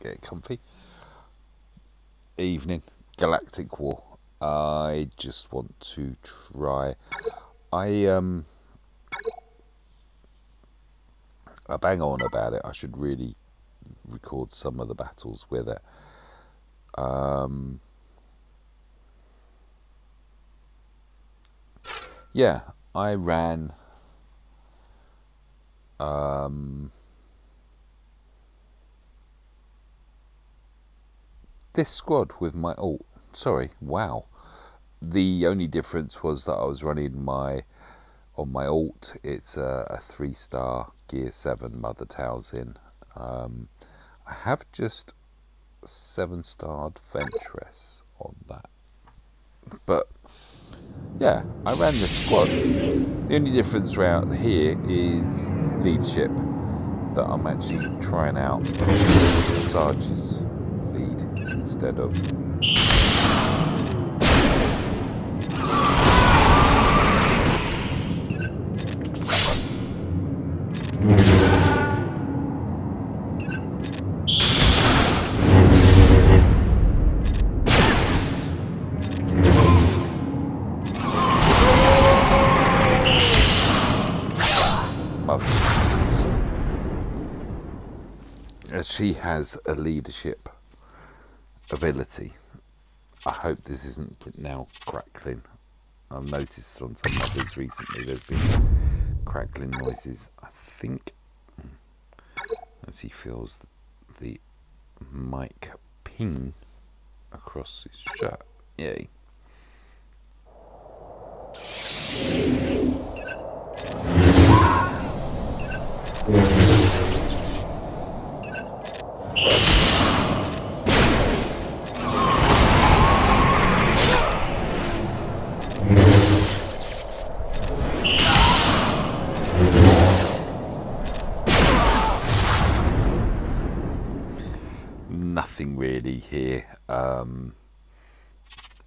get comfy. Evening, Galactic War. I just want to try. I um. I bang on about it. I should really record some of the battles with it. Um, yeah, I ran. Um, this squad with my alt. Sorry, wow. The only difference was that I was running my on my alt. It's a, a three star Gear Seven Mother Talzin. Um, I have just seven starred Ventress on that, but yeah, I ran the squad. The only difference around here is leadership that I'm actually trying out Asajj's instead of she has a leadership ability. I hope this isn't now crackling. I've noticed on some others recently there's been crackling noises. I think hmm, as he feels the mic ping across his shirt. Yay.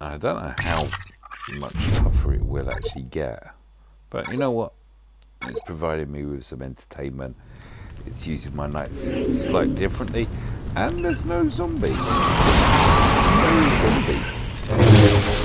I don't know how much tougher it will actually get. But you know what? It's provided me with some entertainment. It's using my night sister slightly differently. And there's no zombie. No zombie.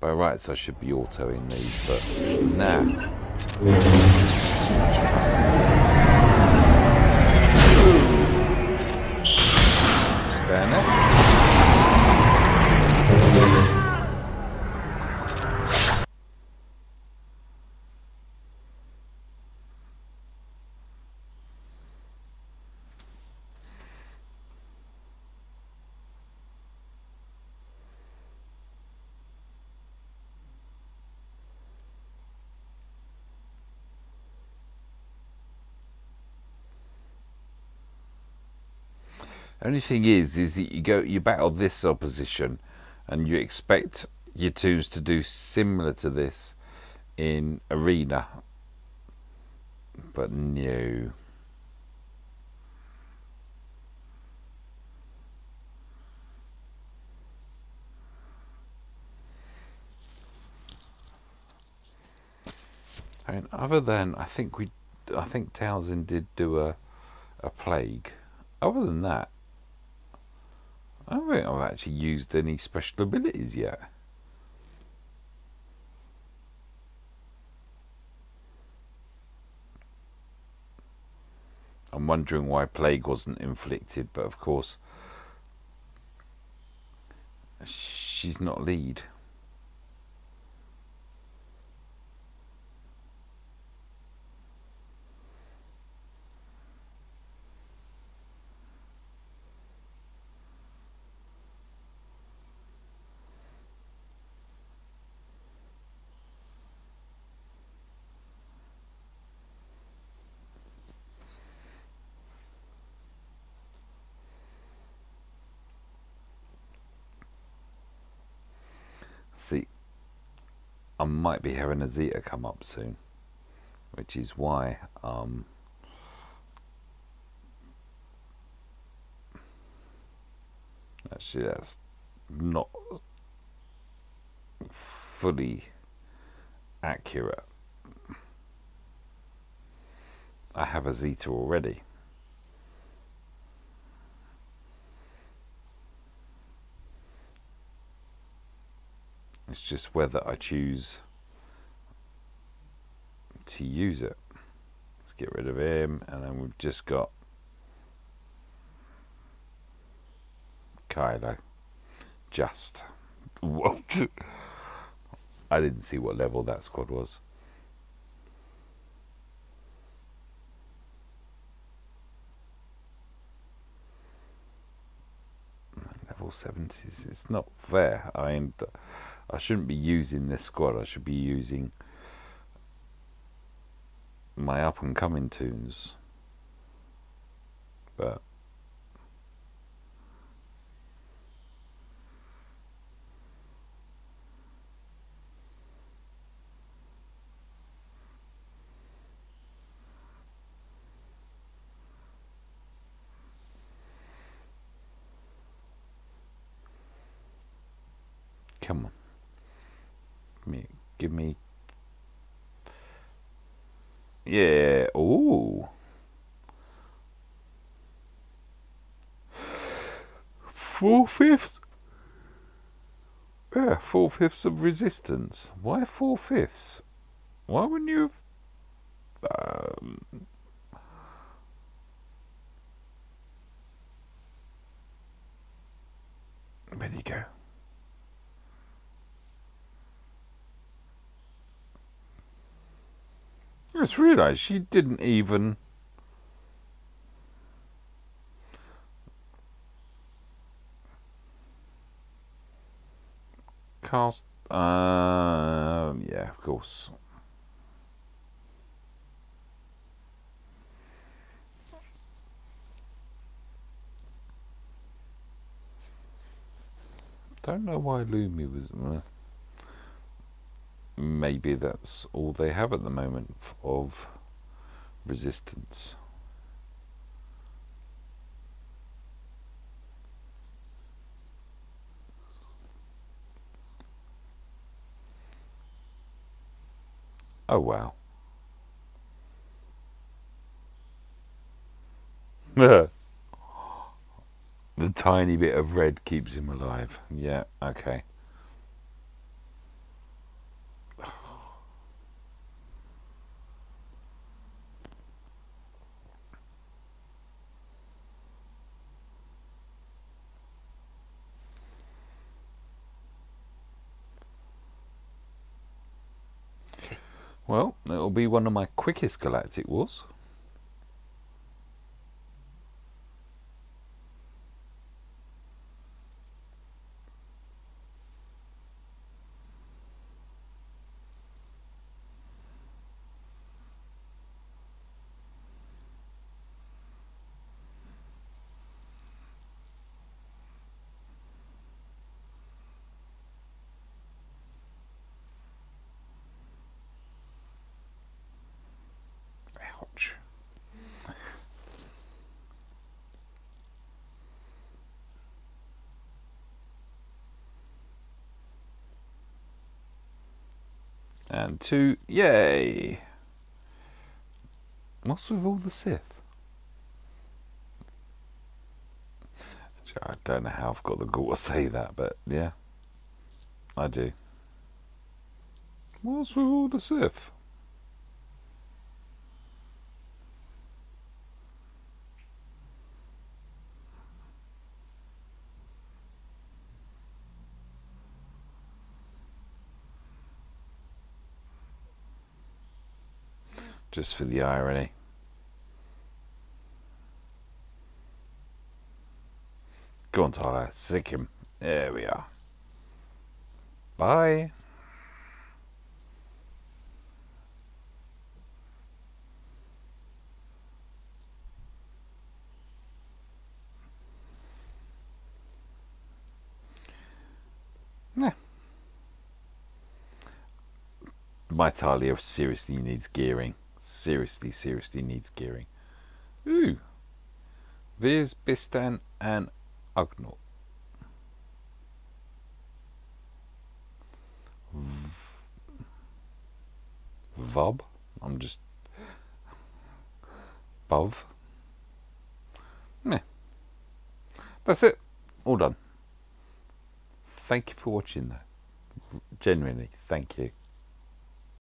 By rights I should be autoing these, but nah. Only thing is, is that you go, you battle this opposition, and you expect your twos to do similar to this in arena, but no. And other than I think we, I think Talzin did do a, a plague. Other than that, I don't think I've actually used any special abilities yet. I'm wondering why plague wasn't inflicted, but of course, she's not lead. I might be having a Zeta come up soon, which is why um, actually that's not fully accurate. I have a Zeta already. It's just whether I choose to use it. Let's get rid of him, and then we've just got Kylo. Just. What? I didn't see what level that squad was. Level 70s. It's not fair. I mean, I shouldn't be using this squad. I should be using my up and coming toons. But come on me give me yeah ooh. Four fifths. Yeah four fifths of resistance. Why four fifths? Why wouldn't you have um, go just realised she didn't even. Cast. Uh, yeah, of course. Don't know why Lumi was. Uh, maybe that's all they have at the moment of resistance. Oh wow. the tiny bit of red keeps him alive. Yeah, okay. Well, it'll be one of my quickest galactic wars. And two, yay! What's with all the Sith? I don't know how I've got the gall to say that, but yeah, I do. What's with all the Sith? Just for the irony. Go on, Talia. Sick him. There we are. Bye. Yeah. my Talia seriously needs gearing. Seriously, seriously needs gearing. Ooh. There's Bistan and Ugnaught. Vob. I'm just above. Meh. That's it. All done. Thank you for watching that. Genuinely, thank you.